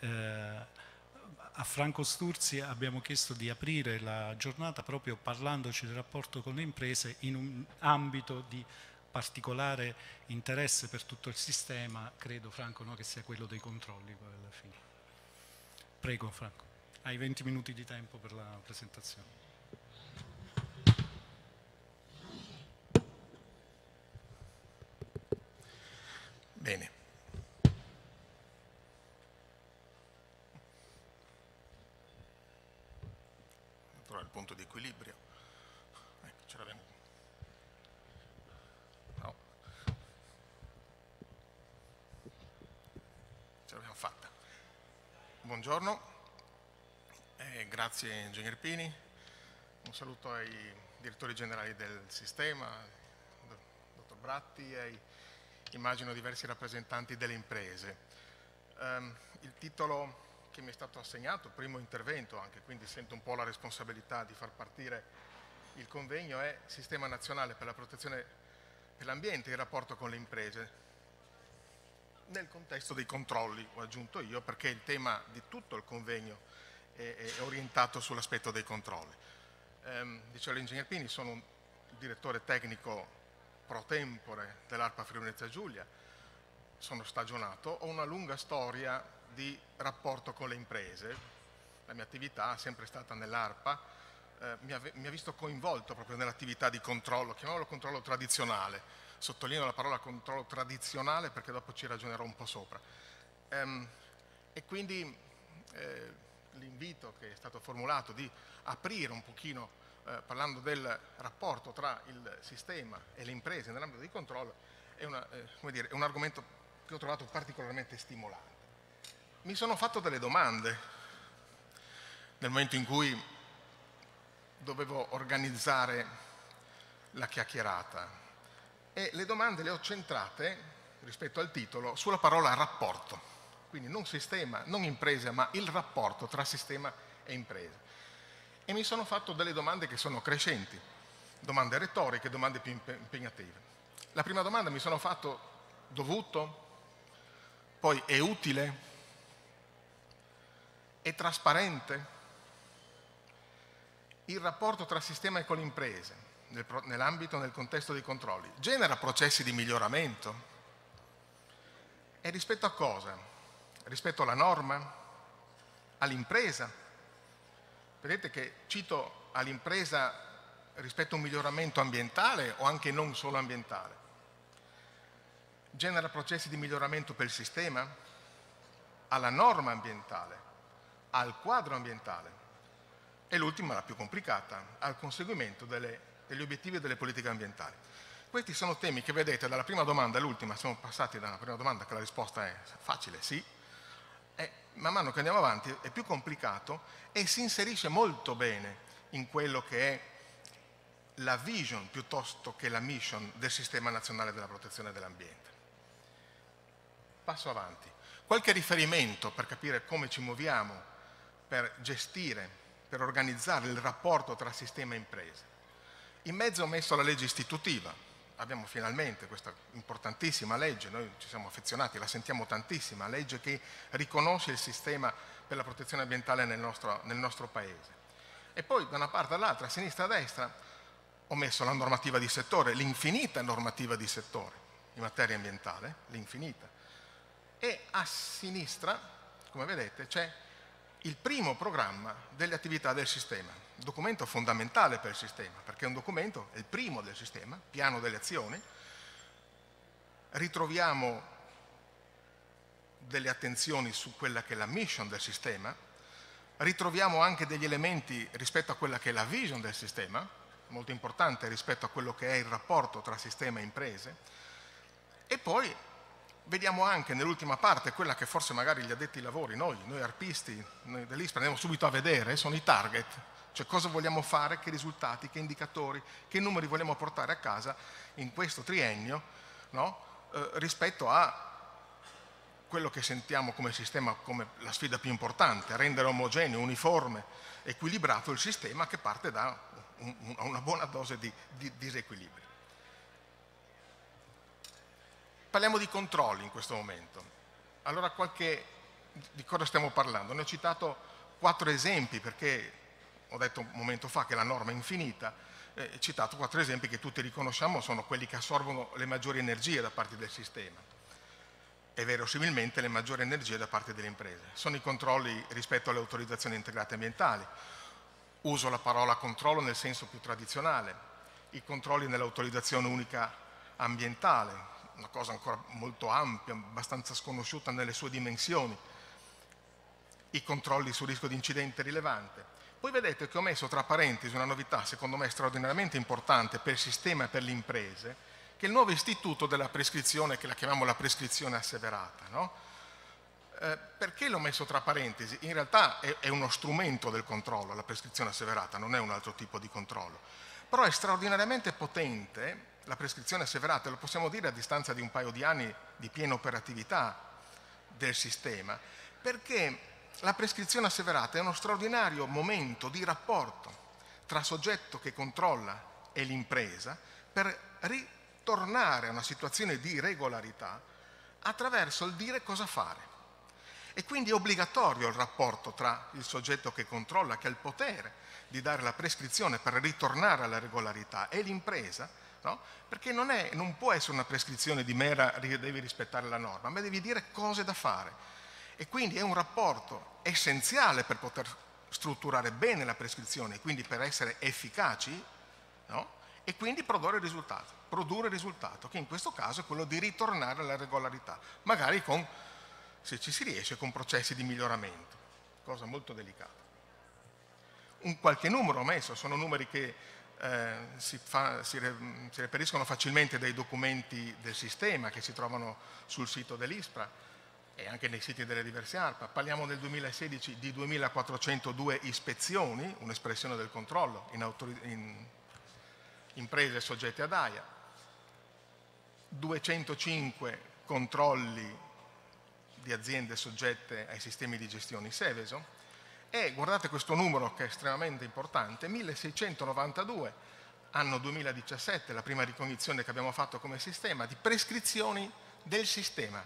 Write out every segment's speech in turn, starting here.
eh, a Franco Sturzi abbiamo chiesto di aprire la giornata proprio parlandoci del rapporto con le imprese in un ambito di particolare interesse per tutto il sistema, credo Franco no, che sia quello dei controlli poi alla fine. Prego Franco, hai 20 minuti di tempo per la presentazione. Bene. Trovare il punto di equilibrio. Ecco, ce l'abbiamo. No. Ce l'abbiamo fatta. Buongiorno, eh, grazie Ingegner Pini, un saluto ai direttori generali del sistema, dottor Bratti ai immagino diversi rappresentanti delle imprese. Um, il titolo che mi è stato assegnato, primo intervento anche, quindi sento un po' la responsabilità di far partire il convegno, è Sistema Nazionale per la Protezione dell'Ambiente in rapporto con le imprese. Nel contesto dei controlli, ho aggiunto io, perché il tema di tutto il convegno è, è orientato sull'aspetto dei controlli. Um, diceva l'ingegner Pini, sono un direttore tecnico pro tempore dell'ARPA Friuli Giulia, sono stagionato, ho una lunga storia di rapporto con le imprese, la mia attività è sempre stata nell'ARPA, eh, mi, ha, mi, ha, visto coinvolto proprio nell'attività di controllo, chiamiamolo controllo tradizionale, sottolineo la parola controllo tradizionale perché dopo ci ragionerò un po' sopra. Ehm, e quindi eh, l'invito che è stato formulato di aprire un pochino eh, parlando del rapporto tra il sistema e le imprese nell'ambito di controllo, è, una, eh, dire, è un argomento che ho trovato particolarmente stimolante. Mi sono fatto delle domande nel momento in cui dovevo organizzare la chiacchierata e le domande le ho centrate rispetto al titolo sulla parola rapporto, quindi non sistema, non impresa, ma il rapporto tra sistema e impresa e mi sono fatto delle domande che sono crescenti, domande retoriche, domande più impegnative. La prima domanda mi sono fatto dovuto, poi è utile, è trasparente il rapporto tra sistema e con le imprese nell'ambito, nel contesto dei controlli, genera processi di miglioramento e rispetto a cosa? Rispetto alla norma? All'impresa? Vedete che cito all'impresa rispetto a un miglioramento ambientale o anche non solo ambientale. Genera processi di miglioramento per il sistema, alla norma ambientale, al quadro ambientale e l'ultima, la più complicata, al conseguimento delle, degli obiettivi e delle politiche ambientali. Questi sono temi che vedete dalla prima domanda all'ultima, siamo passati dalla prima domanda che la risposta è facile, sì, e man mano che andiamo avanti è più complicato e si inserisce molto bene in quello che è la vision piuttosto che la mission del Sistema Nazionale della Protezione dell'Ambiente. Passo avanti. Qualche riferimento per capire come ci muoviamo per gestire, per organizzare il rapporto tra sistema e imprese. In mezzo ho messo la legge istitutiva, abbiamo finalmente questa importantissima legge, noi ci siamo affezionati, la sentiamo tantissima, legge che riconosce il sistema per la protezione ambientale nel nostro, nel nostro paese. E poi da una parte all'altra, a sinistra e a destra, ho messo la normativa di settore, l'infinita normativa di settore in materia ambientale, l'infinita. E a sinistra, come vedete, c'è il primo programma delle attività del sistema, documento fondamentale per il sistema, perché è un documento, è il primo del sistema, piano delle azioni, ritroviamo delle attenzioni su quella che è la mission del sistema, ritroviamo anche degli elementi rispetto a quella che è la vision del sistema, molto importante rispetto a quello che è il rapporto tra sistema e imprese, e poi vediamo anche nell'ultima parte quella che forse magari gli addetti ai lavori, noi, noi arpisti, noi dell'ISPRA andiamo subito a vedere, sono i target, cioè cosa vogliamo fare, che risultati, che indicatori, che numeri vogliamo portare a casa in questo triennio no? eh, rispetto a quello che sentiamo come sistema come la sfida più importante, rendere omogeneo, uniforme, equilibrato il sistema che parte da un, una buona dose di, di disequilibrio. Parliamo di controlli in questo momento. Allora qualche di cosa stiamo parlando? Ne ho citato quattro esempi perché ho detto un momento fa che la norma è infinita, eh, citato quattro esempi che tutti riconosciamo sono quelli che assorbono le maggiori energie da parte del sistema e verosimilmente le maggiori energie da parte delle imprese. Sono i controlli rispetto alle autorizzazioni integrate ambientali. Uso la parola controllo nel senso più tradizionale. I controlli nell'autorizzazione unica ambientale, una cosa ancora molto ampia, abbastanza sconosciuta nelle sue dimensioni. I controlli sul rischio di incidente rilevante poi vedete che ho messo tra parentesi una novità, secondo me straordinariamente importante per il sistema e per le imprese, che è il nuovo istituto della prescrizione, che la chiamiamo la prescrizione asseverata. No? Eh, perché l'ho messo tra parentesi? In realtà è, è uno strumento del controllo, la prescrizione asseverata, non è un altro tipo di controllo. Però è straordinariamente potente la prescrizione asseverata, lo possiamo dire a distanza di un paio di anni di piena operatività del sistema, perché la prescrizione asseverata è uno straordinario momento di rapporto tra soggetto che controlla e l'impresa per ritornare a una situazione di regolarità attraverso il dire cosa fare. E quindi è obbligatorio il rapporto tra il soggetto che controlla, che ha il potere di dare la prescrizione per ritornare alla regolarità, e l'impresa, no? perché non, è, non può essere una prescrizione di mera devi rispettare la norma, ma devi dire cose da fare e quindi è un rapporto essenziale per poter strutturare bene la prescrizione, quindi per essere efficaci, no? e quindi produrre risultato, produrre risultato, che in questo caso è quello di ritornare alla regolarità, magari con, se ci si riesce, con processi di miglioramento, cosa molto delicata. Un qualche numero ho messo, sono numeri che eh, si, fa, si, re, si reperiscono facilmente dai documenti del sistema che si trovano sul sito dell'ISPRA, e anche nei siti delle diverse ARPA. Parliamo nel 2016 di 2.402 ispezioni, un'espressione del controllo in, in imprese soggette ad AIA, 205 controlli di aziende soggette ai sistemi di gestione Seveso e guardate questo numero che è estremamente importante, 1692 anno 2017, la prima ricognizione che abbiamo fatto come sistema, di prescrizioni del sistema.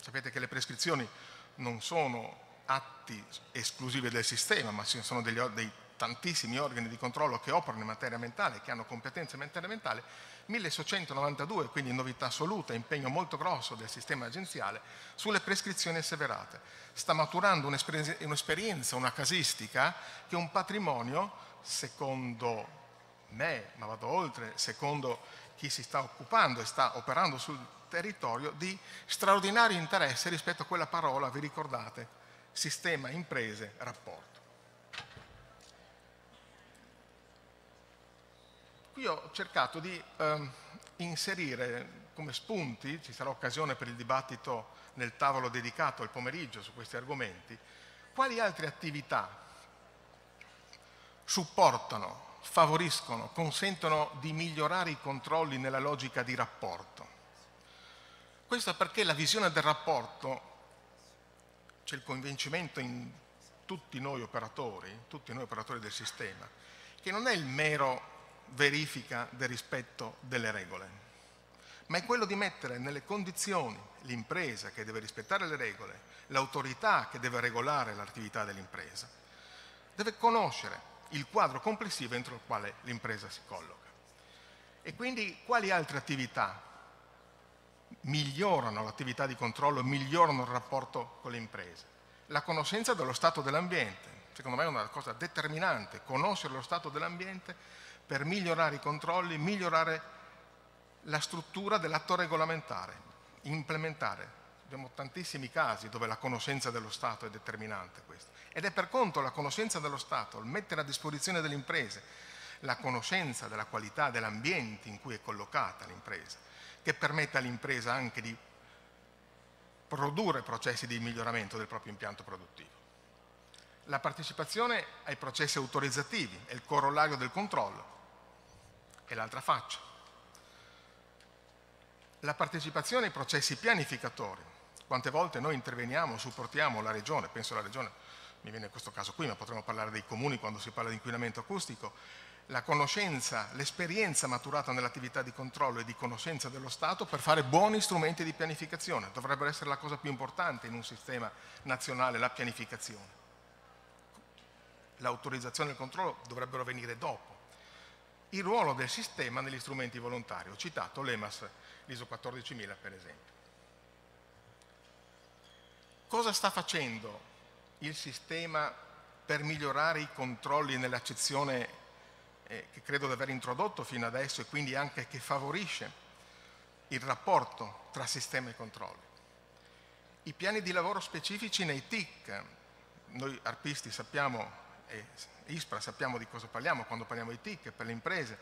Sapete che le prescrizioni non sono atti esclusivi del sistema, ma sono degli, dei tantissimi organi di controllo che operano in materia mentale, che hanno competenze in materia mentale, 1692, quindi novità assoluta, impegno molto grosso del sistema agenziale sulle prescrizioni asseverate. Sta maturando un'esperienza, una casistica che è un patrimonio, secondo me, ma vado oltre, secondo chi si sta occupando e sta operando sul territorio di straordinario interesse rispetto a quella parola, vi ricordate, sistema, imprese, rapporto. Qui ho cercato di eh, inserire come spunti, ci sarà occasione per il dibattito nel tavolo dedicato al pomeriggio su questi argomenti, quali altre attività supportano, favoriscono, consentono di migliorare i controlli nella logica di rapporto. Questo perché la visione del rapporto, c'è il convincimento in tutti noi operatori, tutti noi operatori del sistema, che non è il mero verifica del rispetto delle regole, ma è quello di mettere nelle condizioni l'impresa che deve rispettare le regole, l'autorità che deve regolare l'attività dell'impresa, deve conoscere il quadro complessivo entro il quale l'impresa si colloca. E quindi quali altre attività migliorano l'attività di controllo, migliorano il rapporto con le imprese. La conoscenza dello stato dell'ambiente, secondo me è una cosa determinante, conoscere lo stato dell'ambiente per migliorare i controlli, migliorare la struttura dell'atto regolamentare, implementare. Abbiamo tantissimi casi dove la conoscenza dello Stato è determinante questo. Ed è per conto la conoscenza dello Stato, il mettere a disposizione delle imprese la conoscenza della qualità dell'ambiente in cui è collocata l'impresa, che permetta all'impresa anche di produrre processi di miglioramento del proprio impianto produttivo. La partecipazione ai processi autorizzativi è il corollario del controllo, è l'altra faccia. La partecipazione ai processi pianificatori. Quante volte noi interveniamo, supportiamo la regione, penso alla regione, mi viene questo caso qui, ma potremmo parlare dei comuni quando si parla di inquinamento acustico, la conoscenza, l'esperienza maturata nell'attività di controllo e di conoscenza dello Stato per fare buoni strumenti di pianificazione. Dovrebbe essere la cosa più importante in un sistema nazionale, la pianificazione. L'autorizzazione e il controllo dovrebbero venire dopo. Il ruolo del sistema negli strumenti volontari. Ho citato l'EMAS, l'ISO 14000 per esempio. Cosa sta facendo il sistema per migliorare i controlli nell'accezione eh, che credo di aver introdotto fino adesso e quindi anche che favorisce il rapporto tra sistema e controlli. I piani di lavoro specifici nei TIC, noi arpisti sappiamo e ISPRA sappiamo di cosa parliamo quando parliamo di TIC per le imprese,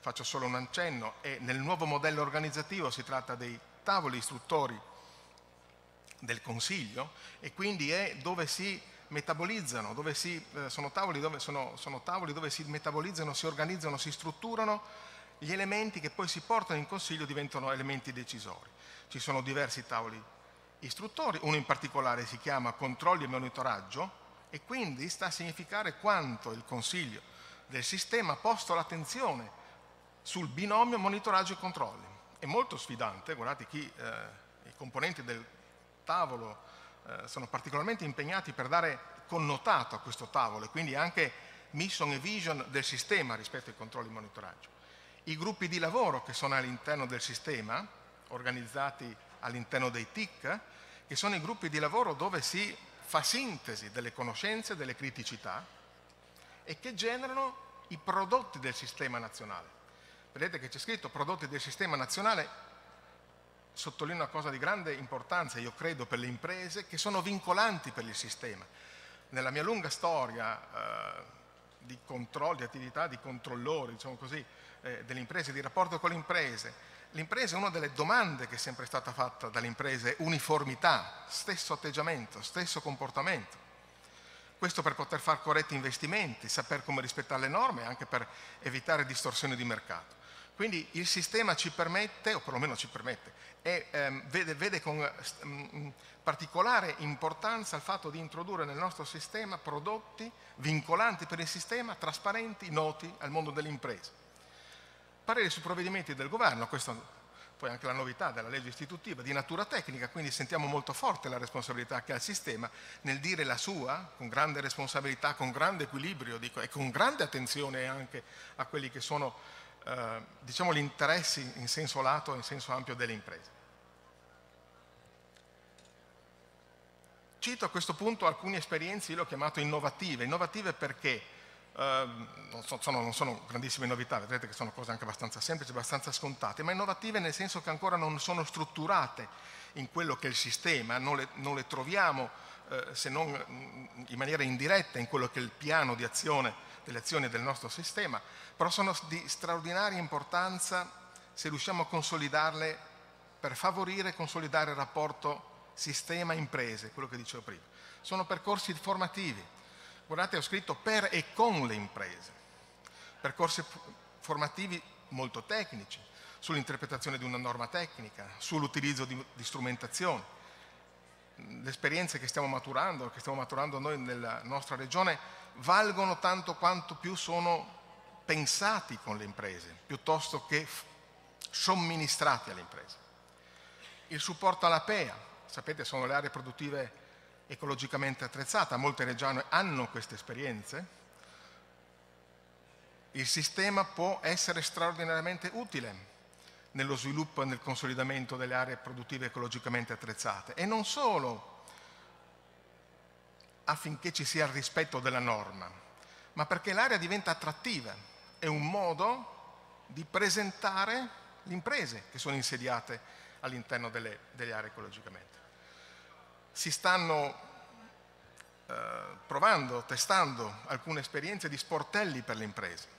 faccio solo un accenno e nel nuovo modello organizzativo si tratta dei tavoli istruttori del Consiglio e quindi è dove si metabolizzano, dove si, eh, sono, tavoli dove, sono, sono tavoli dove si metabolizzano, si organizzano, si strutturano, gli elementi che poi si portano in consiglio diventano elementi decisori. Ci sono diversi tavoli istruttori, uno in particolare si chiama controlli e monitoraggio e quindi sta a significare quanto il consiglio del sistema ha posto l'attenzione sul binomio monitoraggio e controlli. È molto sfidante, guardate chi, eh, i componenti del tavolo eh, sono particolarmente impegnati per dare connotato a questo tavolo e quindi anche mission e vision del sistema rispetto ai controlli di monitoraggio. I gruppi di lavoro che sono all'interno del sistema, organizzati all'interno dei TIC, che sono i gruppi di lavoro dove si fa sintesi delle conoscenze, delle criticità e che generano i prodotti del sistema nazionale. Vedete che c'è scritto prodotti del sistema nazionale sottolineo una cosa di grande importanza, io credo, per le imprese, che sono vincolanti per il sistema. Nella mia lunga storia eh, di controllo, di attività di controllore, diciamo così, eh, delle imprese, di rapporto con le imprese, l'impresa, una delle domande che è sempre stata fatta dalle imprese è uniformità, stesso atteggiamento, stesso comportamento. Questo per poter fare corretti investimenti, sapere come rispettare le norme e anche per evitare distorsioni di mercato. Quindi il sistema ci permette, o perlomeno ci permette, e ehm, vede, vede, con um, particolare importanza il fatto di introdurre nel nostro sistema prodotti vincolanti per il sistema, trasparenti, noti al mondo delle imprese. Parere su provvedimenti del governo, questa poi anche la novità della legge istitutiva di natura tecnica, quindi sentiamo molto forte la responsabilità che ha il sistema nel dire la sua, con grande responsabilità, con grande equilibrio dico, e con grande attenzione anche a quelli che sono eh, diciamo, gli interessi in senso lato e in senso ampio delle imprese. Cito a questo punto alcune esperienze, io le ho chiamate innovative. Innovative perché non, so, sono, non, sono, grandissime novità, vedrete che sono cose anche abbastanza semplici, abbastanza scontate, ma innovative nel senso che ancora non sono strutturate in quello che è il sistema, non le, non le troviamo eh, se non in maniera indiretta in quello che è il piano di azione delle azioni del nostro sistema, però sono di straordinaria importanza se riusciamo a consolidarle per favorire e consolidare il rapporto sistema-imprese, quello che dicevo prima. Sono percorsi formativi. Guardate, ho scritto per e con le imprese. Percorsi formativi molto tecnici, sull'interpretazione di una norma tecnica, sull'utilizzo di, di strumentazioni. Le esperienze che stiamo maturando, che stiamo maturando noi nella nostra regione, valgono tanto quanto più sono pensati con le imprese, piuttosto che somministrati alle imprese. Il supporto alla PEA, sapete sono le aree produttive ecologicamente attrezzate, molte regioni hanno queste esperienze, il sistema può essere straordinariamente utile nello sviluppo e nel consolidamento delle aree produttive ecologicamente attrezzate. E non solo affinché ci sia il rispetto della norma, ma perché l'area diventa attrattiva, è un modo di presentare le imprese che sono insediate all'interno delle, delle, aree ecologicamente. Si stanno eh, provando, testando alcune esperienze di sportelli per le imprese.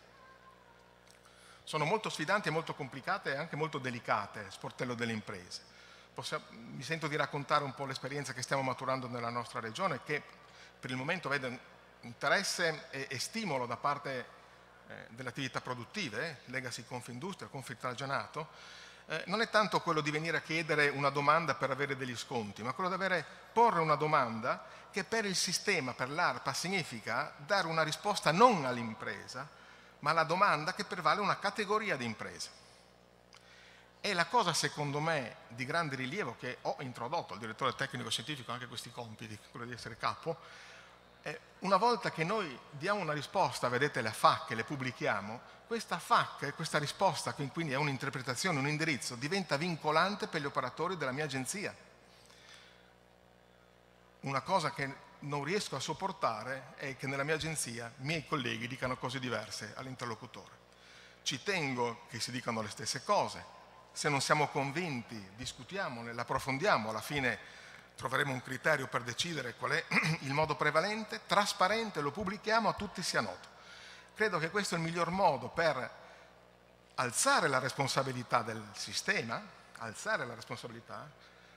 Sono molto sfidanti e molto complicate e anche molto delicate, sportello delle imprese. Possiamo, mi sento di raccontare un po' l'esperienza che stiamo maturando nella nostra regione che per il momento vedo interesse e, e stimolo da parte eh, delle attività produttive, eh, Legacy Confindustria, Confitagionato, eh, non è tanto quello di venire a chiedere una domanda per avere degli sconti, ma quello di avere, porre una domanda che per il sistema, per l'ARPA, significa dare una risposta non all'impresa, ma la domanda che prevale una categoria di imprese. E la cosa secondo me di grande rilievo che ho introdotto al direttore tecnico scientifico anche questi compiti, quello di essere capo, una volta che noi diamo una risposta, vedete le FAC, le pubblichiamo, questa FAC, questa risposta, quindi è un'interpretazione, un indirizzo, diventa vincolante per gli operatori della mia agenzia. Una cosa che non riesco a sopportare è che nella mia agenzia i miei colleghi dicano cose diverse all'interlocutore. Ci tengo che si dicano le stesse cose, se non siamo convinti discutiamone, l'approfondiamo, alla fine troveremo un criterio per decidere qual è il modo prevalente, trasparente, lo pubblichiamo, a tutti sia noto. Credo che questo è il miglior modo per alzare la responsabilità del sistema, alzare la responsabilità,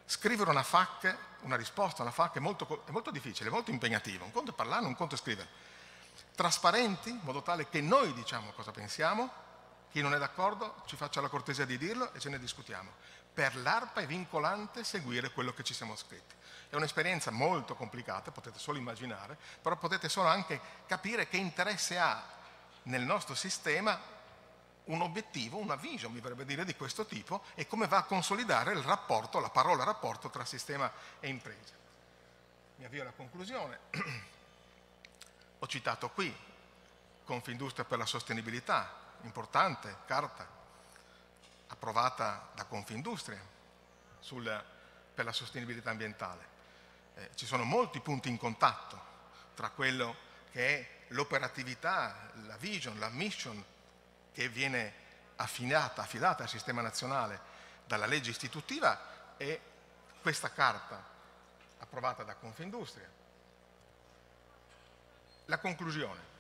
scrivere una FAC, una risposta, una FAC è molto, è molto difficile, è molto impegnativo, un conto è parlare, un conto è scrivere. Trasparenti, in modo tale che noi diciamo cosa pensiamo, chi non è d'accordo ci faccia la cortesia di dirlo e ce ne discutiamo. Per l'ARPA è vincolante seguire quello che ci siamo scritti. È un'esperienza molto complicata, potete solo immaginare, però potete solo anche capire che interesse ha nel nostro sistema un obiettivo, una vision, mi verrebbe dire, di questo tipo e come va a consolidare il rapporto, la parola rapporto tra sistema e impresa. Mi avvio alla conclusione. Ho citato qui Confindustria per la sostenibilità, importante carta approvata da Confindustria sul, per la sostenibilità ambientale. Eh, ci sono molti punti in contatto tra quello che è l'operatività, la vision, la mission che viene affidata, affidata al sistema nazionale dalla legge istitutiva e questa carta approvata da Confindustria. La conclusione.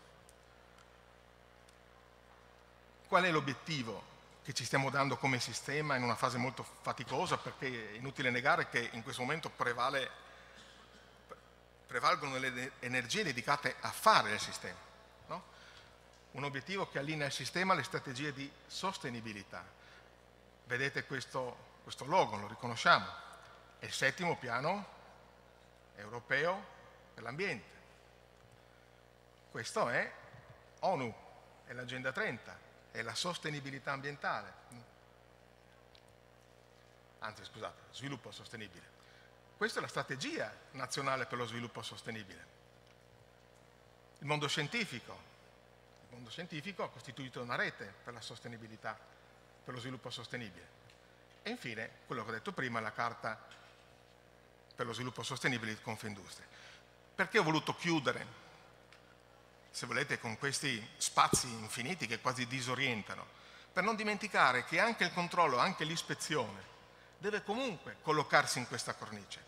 Qual è l'obiettivo che ci stiamo dando come sistema in una fase molto faticosa perché è inutile negare che in questo momento prevale, prevalgono le energie dedicate a fare il sistema. No? Un obiettivo che allinea il sistema alle strategie di sostenibilità. Vedete questo, questo logo, lo riconosciamo, è il settimo piano europeo per l'ambiente. Questo è ONU, è l'Agenda 30, è la sostenibilità ambientale, anzi scusate, sviluppo sostenibile. Questa è la strategia nazionale per lo sviluppo sostenibile. Il mondo scientifico, il mondo scientifico ha costituito una rete per la sostenibilità, per lo sviluppo sostenibile. E infine, quello che ho detto prima, la carta per lo sviluppo sostenibile di Confindustria. Perché ho voluto chiudere se volete, con questi spazi infiniti che quasi disorientano, per non dimenticare che anche il controllo, anche l'ispezione, deve comunque collocarsi in questa cornice,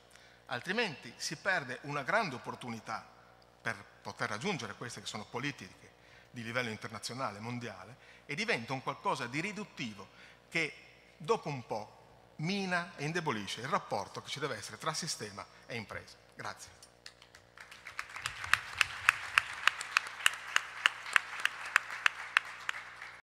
altrimenti si perde una grande opportunità per poter raggiungere queste che sono politiche di livello internazionale, mondiale, e diventa un qualcosa di riduttivo che dopo un po' mina e indebolisce il rapporto che ci deve essere tra sistema e impresa. Grazie.